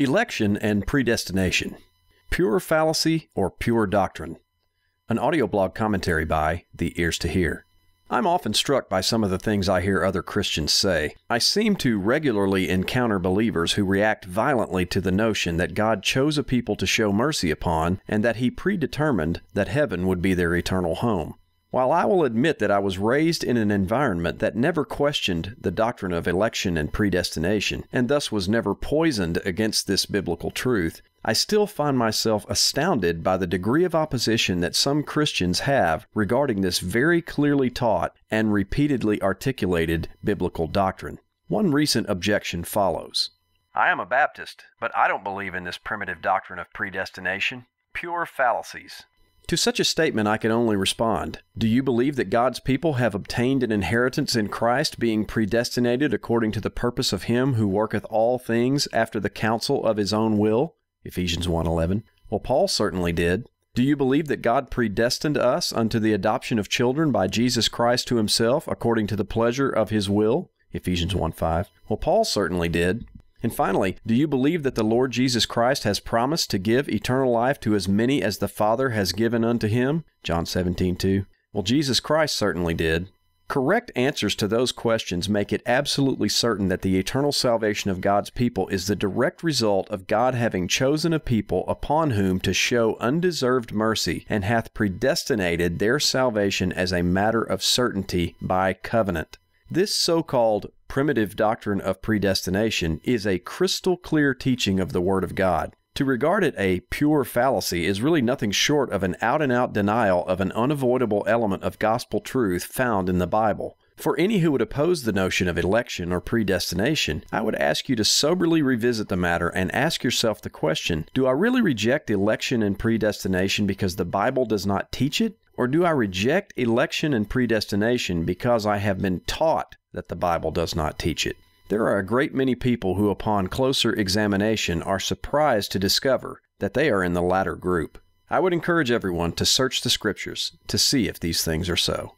Election and predestination. Pure fallacy or pure doctrine? An audio blog commentary by The Ears to Hear. I'm often struck by some of the things I hear other Christians say. I seem to regularly encounter believers who react violently to the notion that God chose a people to show mercy upon and that He predetermined that heaven would be their eternal home. While I will admit that I was raised in an environment that never questioned the doctrine of election and predestination, and thus was never poisoned against this biblical truth, I still find myself astounded by the degree of opposition that some Christians have regarding this very clearly taught and repeatedly articulated biblical doctrine. One recent objection follows. I am a Baptist, but I don't believe in this primitive doctrine of predestination. Pure fallacies. To such a statement, I can only respond Do you believe that God's people have obtained an inheritance in Christ, being predestinated according to the purpose of Him who worketh all things after the counsel of His own will? Ephesians 1:11. Well, Paul certainly did. Do you believe that God predestined us unto the adoption of children by Jesus Christ to Himself, according to the pleasure of His will? Ephesians 1:5. Well, Paul certainly did. And finally, do you believe that the Lord Jesus Christ has promised to give eternal life to as many as the Father has given unto him? John 17, 2. Well, Jesus Christ certainly did. Correct answers to those questions make it absolutely certain that the eternal salvation of God's people is the direct result of God having chosen a people upon whom to show undeserved mercy and hath predestinated their salvation as a matter of certainty by covenant. This so called primitive doctrine of predestination is a crystal clear teaching of the Word of God. To regard it a pure fallacy is really nothing short of an out and out denial of an unavoidable element of gospel truth found in the Bible. For any who would oppose the notion of election or predestination, I would ask you to soberly revisit the matter and ask yourself the question Do I really reject election and predestination because the Bible does not teach it? Or do I reject election and predestination because I have been taught that the Bible does not teach it? There are a great many people who, upon closer examination, are surprised to discover that they are in the latter group. I would encourage everyone to search the Scriptures to see if these things are so.